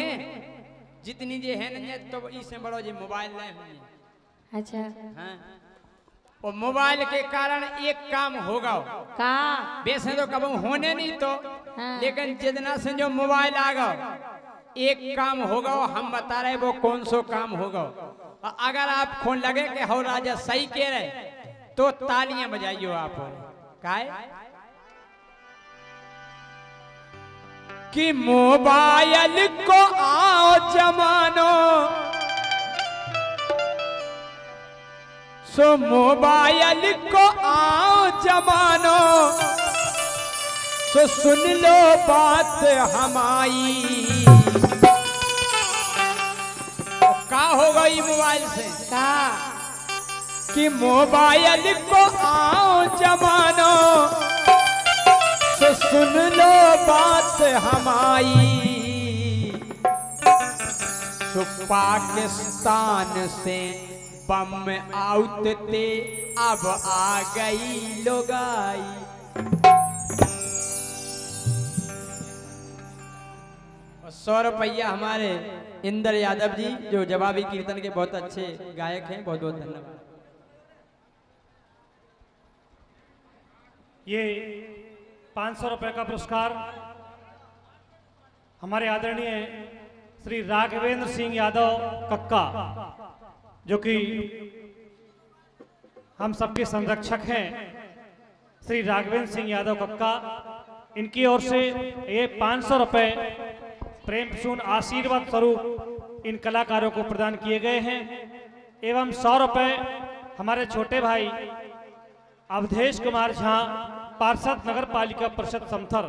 हैं। जितनी जे है न तो इससे बड़ो जे मोबाइल ले हुई अच्छा। हाँ। और मोबाइल के कारण एक काम होगा। का? वैसे तो कब होने नहीं तो हाँ। लेकिन जितना से जो मोबाइल आ गया एक काम होगा हम बता रहे वो कौन सो काम होगा। अगर आप खून लगे कि हो राजा सही कह रहे तो तालियाँ बजाइयो आप। काहे? कि मोबाइल को आओ जमानो सो मोबाइल को आओ जमानो सो सुन लो बात हमारी। का हो गई मोबाइल से? का? कि मोबाइल को आओ जमानो सो सुन लो बात हमारी। पाकिस्तान से बम आउटते अब आ गई लोगाई। सौ रुपया हमारे इंद्र यादव जी, जो जवाबी कीर्तन के बहुत अच्छे गायक हैं, बहुत बहुत धन्यवाद। ये पाँच सौ रुपये का पुरस्कार। हमारे आदरणीय श्री राघवेंद्र सिंह यादव कक्का, जो कि हम सबके संरक्षक हैं, श्री राघवेंद्र सिंह यादव कक्का, इनकी ओर से ये पाँच सौ रुपये प्रेम सुन आशीर्वाद स्वरूप इन कलाकारों को प्रदान किए गए हैं, एवं सौ रुपये हमारे छोटे भाई अवधेश कुमार झा पार्षद नगर पालिका परिषद समथर।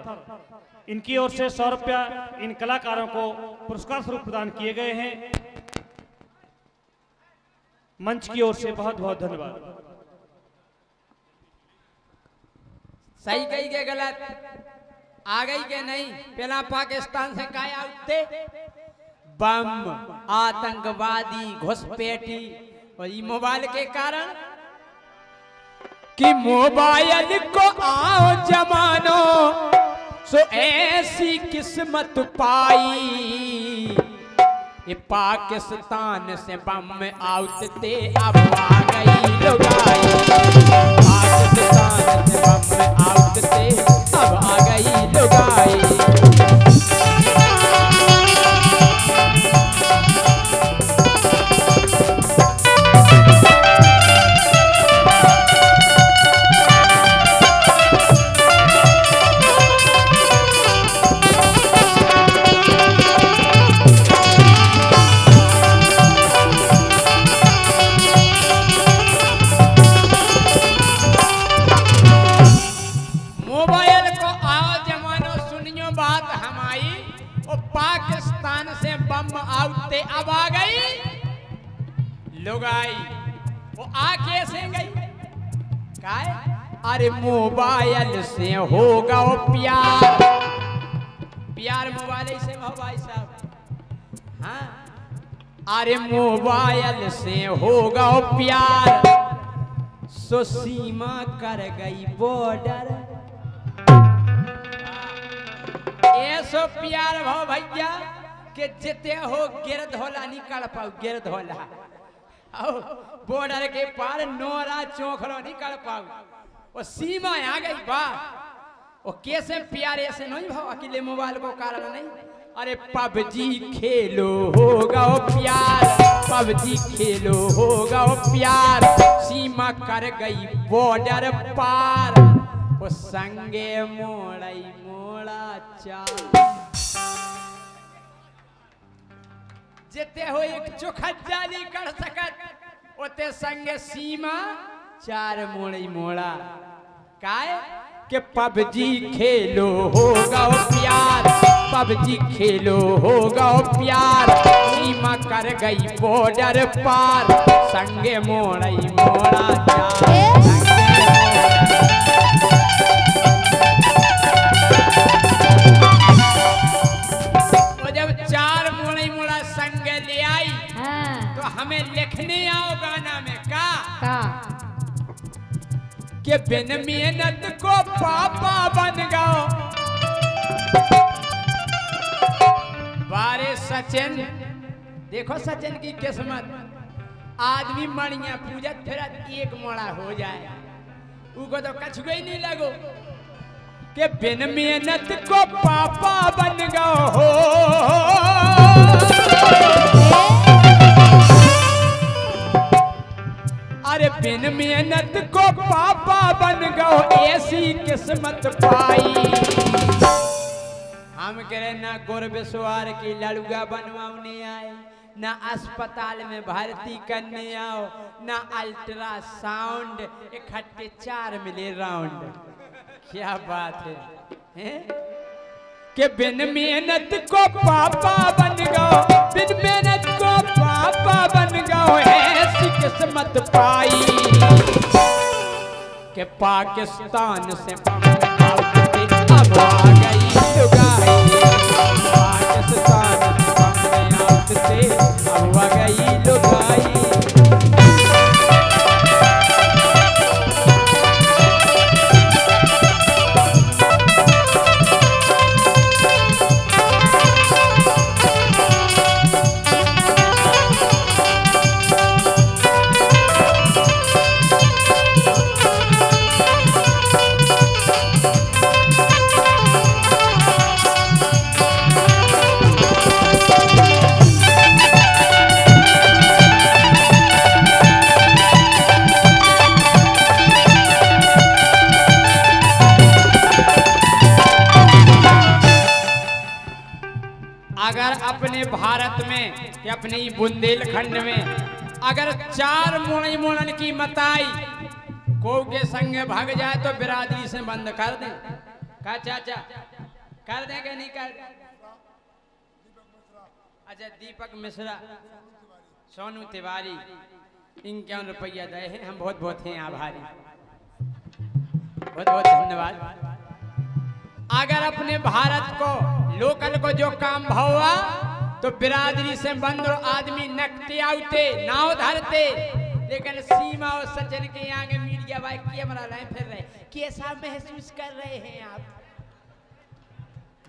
इनकी ओर से सौ रुपया इन कलाकारों को पुरस्कार स्वरूप प्रदान किए गए हैं। मंच की ओर से बहुत बहुत धन्यवाद। सही कही के गलत। आ गई के नहीं पहला पाकिस्तान से काय आउते बम, आतंकवादी, घुसपैठी, और ये मोबाइल के कारण कि मोबाइल को आओ जमानो, सो ऐसी किस्मत पाई। ये पाकिस्तान से बम आउटते अब आ गई लुगाई। पाकिस्तान से बम आउटते अब आ गई लुगाई। वो पाकिस्तान से बम आउटते अब आ गई। लुगाई वो आ कैसे गई। काय? अरे मोबाइल से होगा वो प्यार। प्यार मोबाइल से हो भाई साहब। हाँ? अरे मोबाइल से होगा प्यार। सो सीमा कर गई बॉर्डर ऐसो प्यार भाव भैया के जिते हो गिरद होला नहीं कर पाऊ गिरद होला। आओ बॉर्डर के पार नोरा चोखलो नहीं कर पाऊ वो सीमा आ गई बा। वो कैसे प्यार ऐसे नहीं भाव, अकेले मोबाइल को कारण नहीं। अरे पबजी खेलो होगा प्यार, पबजी खेलो होगा प्यार। सीमा कर गई बॉर्डर पार। वो संगे मोड़ई मोड़ा चार जिते हो एक चोखत जाली कर सकत ओते संगे सीमा चार मोड़ी मोड़ा काय के पबजी खेलो होगा वो प्यार पबजी खेलो होगा वो प्यार सीमा कर गई बॉर्डर पार संगे मोड़ई मोड़ा चार बिन मेहनत को पापा बन गओ। बारे सचिन, देखो सचिन की किस्मत। आदमी मणिया पूजत फिरत एक मोड़ा हो जाए। उको तो कछ ही नहीं लगो। के बिन मेहनत को पापा बन गओ। हो बिन मेहनत को पापा बन गओ ऐसी किस्मत पाई। हम करे ना गुरबिस्वार की लड़ुआ बनवाने आए। ना अस्पताल में भर्ती करने आओ ना अल्ट्रासाउंड इकट्ठे चार मिले राउंड। क्या बात है, हैं? कि बिन मेहनत को पापा बन पाई। कि पाकिस्तान से अब आ पाकिस्तान से अब आ गई लुगाई। अपने बुंदेलखंड में। अगर चार मुड़ई मुड़न की मताई को के संग भाग जाए तो बिरादरी से बंद कर दें। का चाचा, कर दें कि नहीं कर अच्छा दीपक मिश्रा, सोनू तिवारी इक्यावन रुपया दे हैं। हम बहुत बहुत हैं आभारी। बहुत बहुत धन्यवाद। अगर अपने भारत को, लोकल को जो काम भवा तो बिरादरी से बंद और आदमी नकते आउते, नाव धरते। लेकिन सीमा और सज्जन के आगे मीडिया भाई कैमरा लाए फिर रहे। कैसा महसूस कर रहे हैं आप?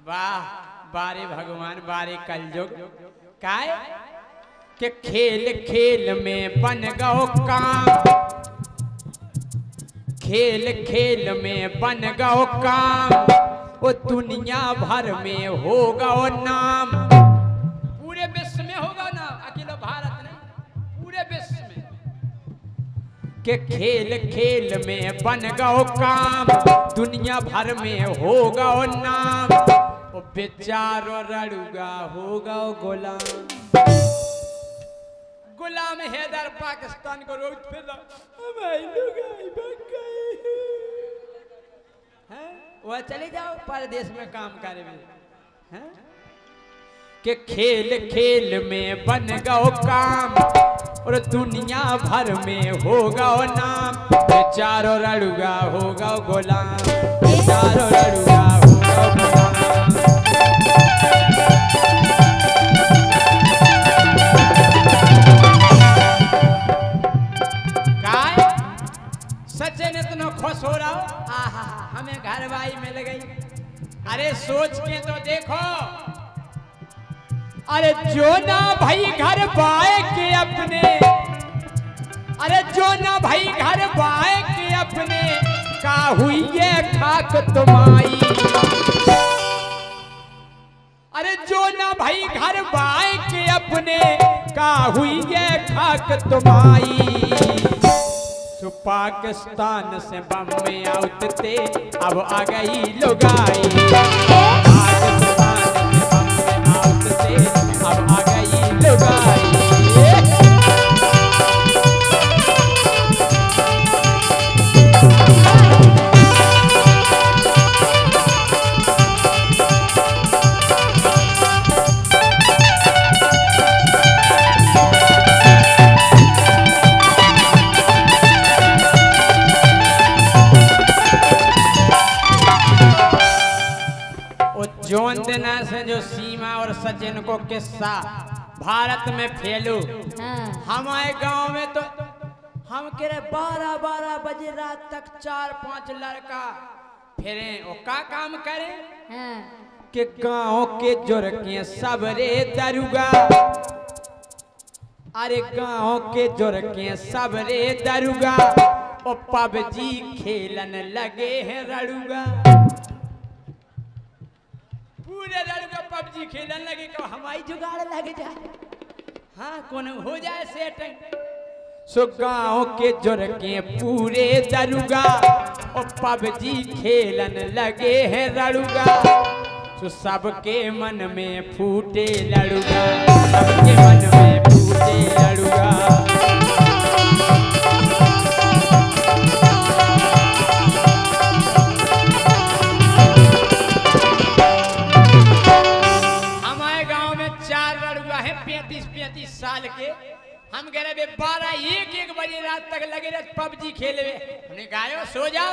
वाह, बारे भगवान, बारे कलयुग। काय? कि खेल खेल में बन गओ काम। खेल खेल में बन गओ काम। वो दुनिया भर में होगा वो नाम। पूरे विश्व में होगा नाम अकेला भारत नहीं, पूरे विश्व में। के खेल खेल में बन गओ काम, दुनिया भर में होगा नाम बेचारो रड़ुगा होगा गुलाम। गुलाम हैदर पाकिस्तान को रोज फिर हैं? वह चले जाओ, परदेश में काम करे में हैं? कि खेल खेल में बन गओ काम और दुनिया भर में होगा नाम। चारों रड़ुगा होगा गुलाम चारों रड़ुगा होगा गुलाम। खुश हो रहा हो? आहा। हमें घर बाई मिल गई। अरे सोच के तो देखो। अरे जो ना भाई घर बाए के अपने। अरे जो ना भाई घर बाए के अपने, का हुई ये खाक तुम्हारी। अरे जो ना भाई घर बाए के अपने, का हुई ये खाक तुम्हारी। पाकिस्तान से बम में आउटते, अब आ गई लुगाई। वो जोन देना से जो सीमा और सचिन को किस्सा भारत में फैलू हाँ। हमारे गाँव में तो हम कह रहे बारह बारह बजे रात तक चार पाँच लड़का फिरे वो का काम करे? हाँ। के गाँव के जोरके सबरे दरुगा। अरे गाँव के जोरके सबरे दरुगा। ओ पबजी खेलन लगे हैं रड़ुगा। पूरे रड़ुगा पबजी खेलन लगे को हमारी जुगाड़ लग जाए। हाँ कौन हो जाए सेट सो गाँव के जोरके पूरे दरुगा ओ पबजी खेलन लगे हैं रड़ुगा। सो सबके मन में फूटे लड़ुगा, सबके मन में फूटे लड़ुगा। लड़ुआ है पैंतीस पैंतीस साल के। हम कह रहे बारह एक एक बजे रात तक लगे रहे, पबजी खेले हमने कहा सो जाओ।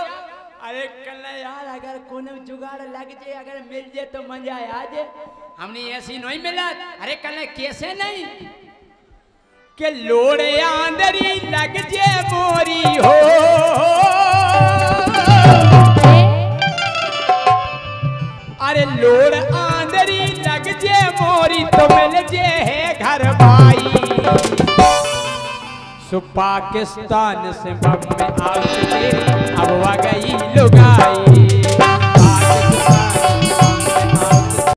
अरे कल यार, अगर कोनो जुगाड़ लग जाए, अगर मिल जाए तो मज़ा आ जाए। हमने ऐसी नहीं मिला। अरे कल कैसे नहीं? के लोड़े आंदरी लग जे मोरी हो। सो पाकिस्तान से बम में आके अब गई लुगाई।